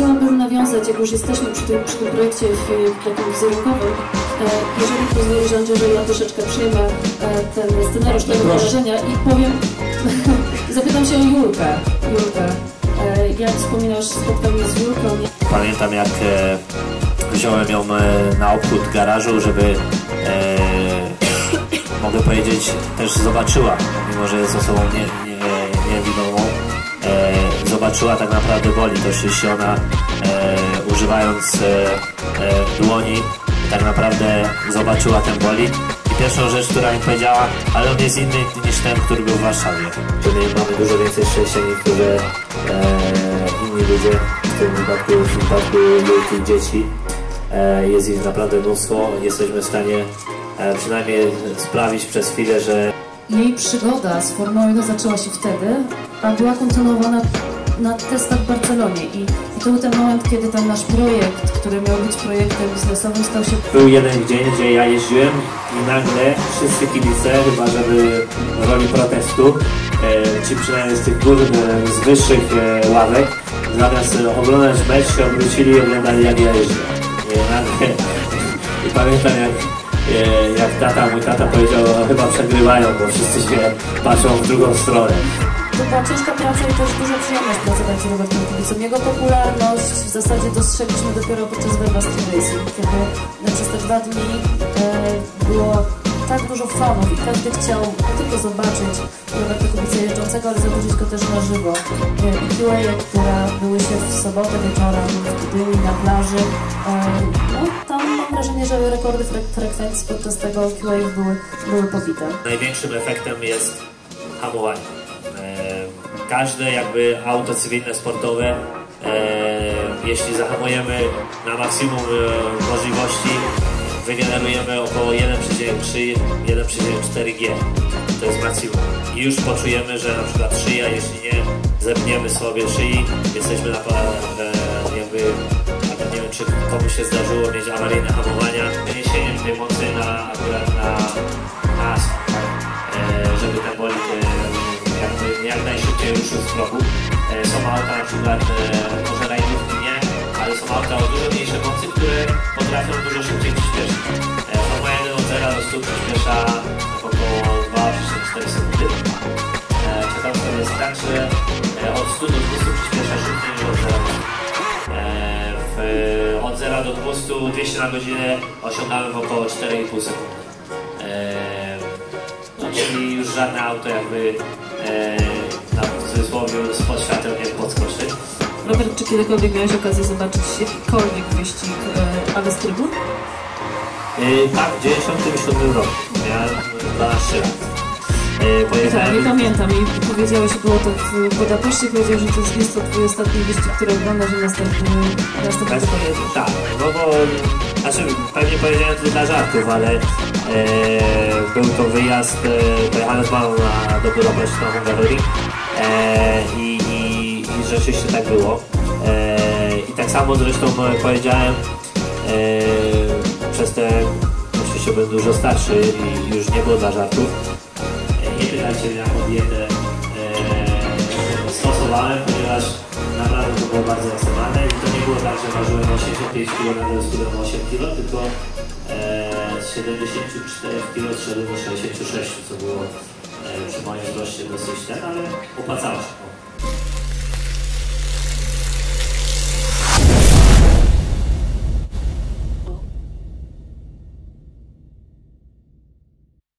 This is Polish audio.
chciałabym nawiązać, jak już jesteśmy przy tym, przy tym projekcie w, takim wizerunkowym, e, jeżeli pozwolisz Andrzej, że ja troszeczkę przyjmę e, ten scenariusz tego wydarzenia i powiem, zapytam się o Julkę. Julkę, e, jak wspominasz spotkanie z Julką? Pamiętam jak wziąłem ją na obchód garażu, żeby e, mogę powiedzieć też zobaczyła, mimo że jest osobą nie, nie, niewidomą, e, zobaczyła tak naprawdę boli. To jeśli ona e, używając e, e, dłoni tak naprawdę zobaczyła ten bolid. I pierwszą rzecz, która mi powiedziała, ale on jest inny niż ten, który był w Warszawie. Czyli mamy dużo więcej szczęścia niż niektórzy e, inni ludzie, w tym wypadku, w przypadku wielkich dzieci. E, jest ich naprawdę mnóstwo. Jesteśmy w stanie e, przynajmniej sprawić przez chwilę, że Jej przygoda z Formą 1 zaczęła się wtedy, a była kontynuowana na testach w Barcelonie i, i to był ten moment, kiedy ten nasz projekt, który miał być projektem biznesowym, stał się Był jeden dzień, gdzie ja jeździłem i nagle wszyscy kibice, chyba żeby w roli protestu, e, ci przynajmniej z tych gór, e, z wyższych e, ławek, zamiast e, oglądać mecz się obrócili i oglądali jak ja. I, nagle, I pamiętam jak, jak tata, mój tata powiedział, "O, chyba przegrywają, bo wszyscy się patrzą w drugą stronę. To była ciężka praca i też duża przyjemność pracować z Robertem Kubicą. Jego popularność w zasadzie dostrzegliśmy dopiero podczas Werbastry Racing, kiedy przez te dwa dni e, było tak dużo fanów i każdy chciał nie tylko zobaczyć Roberta Kubica jeżdżącego, ale zobaczyć go też na żywo. E, I QA, które były się w sobotę wieczorem w na plaży, e, no tam że rekordy frek- frekwencji podczas tego QA były, były pobite. Największym efektem jest hamowanie. E, Każde jakby auto cywilne, sportowe, e, jeśli zahamujemy na maksimum e, możliwości, wygenerujemy około 1,3-1,4 G. To jest maksimum. I już poczujemy, że na przykład szyja, jeśli nie zepniemy sobie szyi, jesteśmy na e, jakby czy komuś się zdarzyło mieć awaryjne hamowania, przeniesieniem tej mocy na akurat na, na asfalt, tak? e, żeby ten bolid e, jakby jak najszybciej ruszył z kroku. E, są auta na przykład, może rajdówki nie, ale są auta o dużo mniejsze mocy, które potrafią dużo szybciej przyspieszyć. Formuła 1 od 0 do 100 przyspiesza około 2,4 sekundy. E, Ciekawostką jest tak, że e, od 100 do 200 przyspiesza szybciej niż od 0 0 do 200, 200 na godzinę osiągamy w około 4,5 sekundy. E, no, czyli już żadne auto jakby e, na cudzysłowie spod świateł nie podskoczy. Robert, czy kiedykolwiek miałeś okazję zobaczyć jakikolwiek wyścig e, ale z trybun? E, tak, w 97 roku. Miałem 12 lat. E, Tak, nie pojechałem, pamiętam i powiedziałeś, było to w Budapeszcie, powiedział, że to jest, jest to twój ostatni wyścig, który oglądasz i następny, następny pojedziesz. Tak, no bo znaczy pewnie powiedziałem to dla żartów, ale e, był to wyjazd, e, pojechałem z mamą na, do Budapesztu na Hungaroring e, i, i, i rzeczywiście tak było. E, I tak samo zresztą powiedziałem e, przez te, oczywiście byłem dużo starszy i już nie było dla żartów. Jaką dietę e, stosowałem, ponieważ naprawdę to było bardzo ekstremalne i to nie było tak, że ważyłem 85 kg, schudłem 8 kg, tylko e, z 74 kg zszedłem do 66, co było e, przy moim wzroście dosyć ten, ale opłacało się.